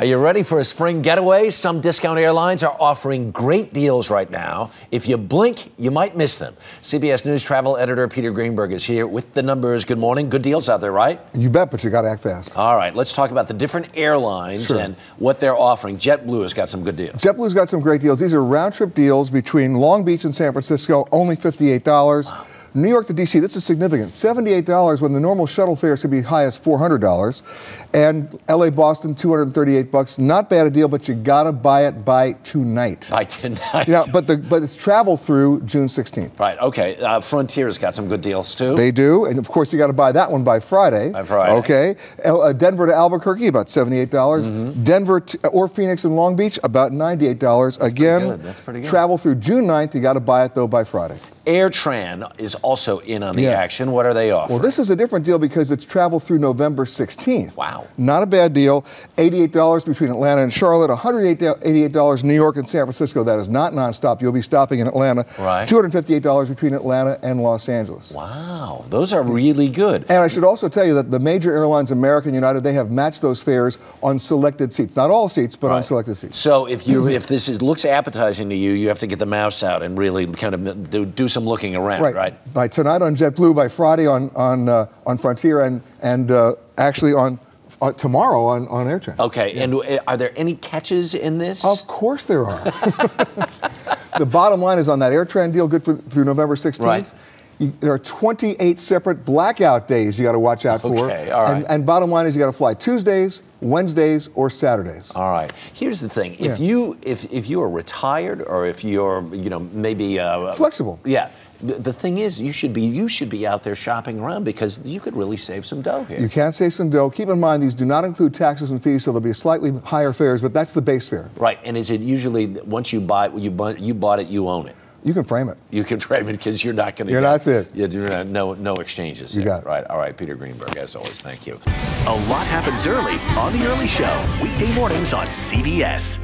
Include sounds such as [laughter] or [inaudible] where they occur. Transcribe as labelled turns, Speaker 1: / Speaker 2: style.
Speaker 1: Are you ready for a spring getaway? Some discount airlines are offering great deals right now. If you blink, you might miss them. CBS News travel editor Peter Greenberg is here with the numbers. Good morning. Good deals out there, right?
Speaker 2: You bet, but you got to act fast.
Speaker 1: All right, let's talk about the different airlines
Speaker 2: Sure.
Speaker 1: and what they're offering. JetBlue has got some good deals.
Speaker 2: JetBlue's got some great deals. These are round trip deals between Long Beach and San Francisco, only $58. New York to DC, this is significant. $78 when the normal shuttle fares could be high as $400. And LA Boston, 238 bucks. Not bad a deal, but you gotta buy it by tonight.
Speaker 1: I didn't.
Speaker 2: Yeah, but the but it's travel through June 16th.
Speaker 1: Right, okay. Uh, Frontier's got some good deals too.
Speaker 2: They do, and of course you got to buy that one by Friday.
Speaker 1: By Friday.
Speaker 2: Okay. El- uh, Denver to Albuquerque about seventy-eight dollars.
Speaker 1: Mm-hmm.
Speaker 2: Denver to, or Phoenix and Long Beach about ninety-eight dollars. Again,
Speaker 1: good. That's pretty good.
Speaker 2: Travel through June 9th. You got to buy it though by Friday.
Speaker 1: AirTran is also in on the
Speaker 2: Yeah.
Speaker 1: action. What are they offering?
Speaker 2: Well, this is a different deal because it's travel through November 16th.
Speaker 1: Wow.
Speaker 2: Not a bad deal. $88 between Atlanta and Charlotte, $188 New York and San Francisco. That is not nonstop. You'll be stopping in Atlanta.
Speaker 1: Right.
Speaker 2: $258 between Atlanta and Los Angeles.
Speaker 1: wow, those are really good.
Speaker 2: And I should also tell you that the major airlines, American, United, they have matched those fares on selected seats. Not all seats, but on selected seats.
Speaker 1: So if you if this is looks appetizing to you, you have to get the mouse out and really kind of do, do some looking around, right? right?
Speaker 2: By tonight on JetBlue, by Friday on on uh, on Frontier, and and uh, actually on uh, tomorrow on on AirTran.
Speaker 1: Okay, and uh, are there any catches in this?
Speaker 2: Of course there are. [laughs] the bottom line is on that AirTran deal, good for, through November 16th.
Speaker 1: Right.
Speaker 2: You, there are 28 separate blackout days you got to watch out for.
Speaker 1: Okay, all right.
Speaker 2: And, and bottom line is you got to fly Tuesdays, Wednesdays, or Saturdays.
Speaker 1: All right. Here's the thing: if
Speaker 2: Yeah.
Speaker 1: you if if you are retired or if you're you know maybe uh,
Speaker 2: Flexible.
Speaker 1: yeah. The thing is, you should be you should be out there shopping around because you could really save some dough here.
Speaker 2: You can save some dough. Keep in mind these do not include taxes and fees, so there'll be slightly higher fares, but that's the base fare.
Speaker 1: Right, and is it usually once you buy you bought you bought it, you own it.
Speaker 2: You can frame it.
Speaker 1: You can frame it because you're not going to.
Speaker 2: Yeah, that's it.
Speaker 1: Yeah, you're not, no no exchanges.
Speaker 2: You
Speaker 1: there.
Speaker 2: got it.
Speaker 1: Right. All right, Peter Greenberg, as always. Thank you.
Speaker 3: A lot happens early on The Early Show, weekday mornings on CBS.